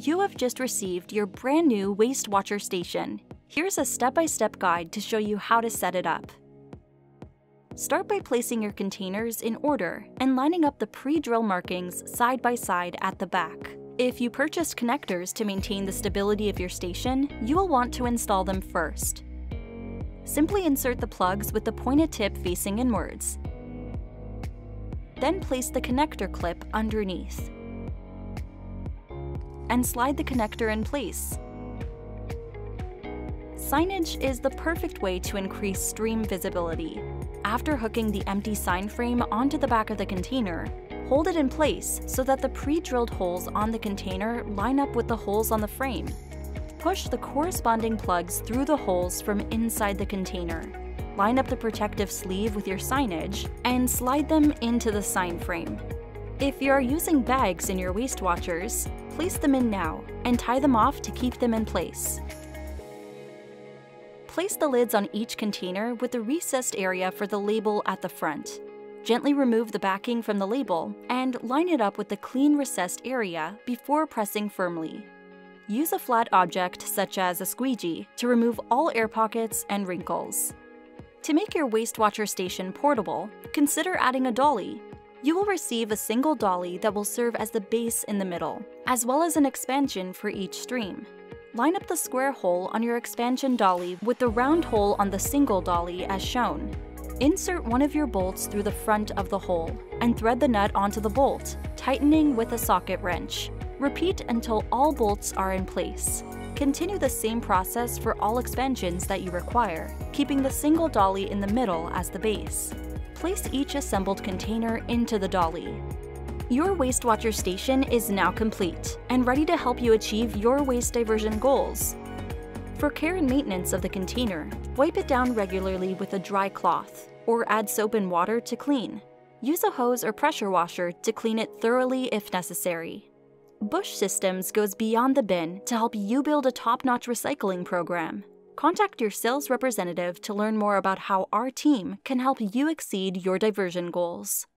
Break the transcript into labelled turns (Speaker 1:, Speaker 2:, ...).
Speaker 1: You have just received your brand new Waste Watcher station. Here's a step-by-step -step guide to show you how to set it up. Start by placing your containers in order and lining up the pre-drill markings side by side at the back. If you purchased connectors to maintain the stability of your station, you will want to install them first. Simply insert the plugs with the pointed tip facing inwards. Then place the connector clip underneath. And slide the connector in place. Signage is the perfect way to increase stream visibility. After hooking the empty sign frame onto the back of the container, hold it in place so that the pre-drilled holes on the container line up with the holes on the frame. Push the corresponding plugs through the holes from inside the container. Line up the protective sleeve with your signage and slide them into the sign frame. If you are using bags in your waste watchers, place them in now and tie them off to keep them in place. Place the lids on each container with the recessed area for the label at the front. Gently remove the backing from the label and line it up with the clean recessed area before pressing firmly. Use a flat object such as a squeegee to remove all air pockets and wrinkles. To make your waste watcher station portable, consider adding a dolly. You will receive a single dolly that will serve as the base in the middle, as well as an expansion for each stream. Line up the square hole on your expansion dolly with the round hole on the single dolly as shown. Insert one of your bolts through the front of the hole and thread the nut onto the bolt, tightening with a socket wrench. Repeat until all bolts are in place. Continue the same process for all expansions that you require, keeping the single dolly in the middle as the base. Place each assembled container into the dolly. Your Waste Watcher station is now complete and ready to help you achieve your waste diversion goals. For care and maintenance of the container, wipe it down regularly with a dry cloth or add soap and water to clean. Use a hose or pressure washer to clean it thoroughly if necessary. Busch Systems goes beyond the bin to help you build a top-notch recycling program. Contact your sales representative to learn more about how our team can help you exceed your diversion goals.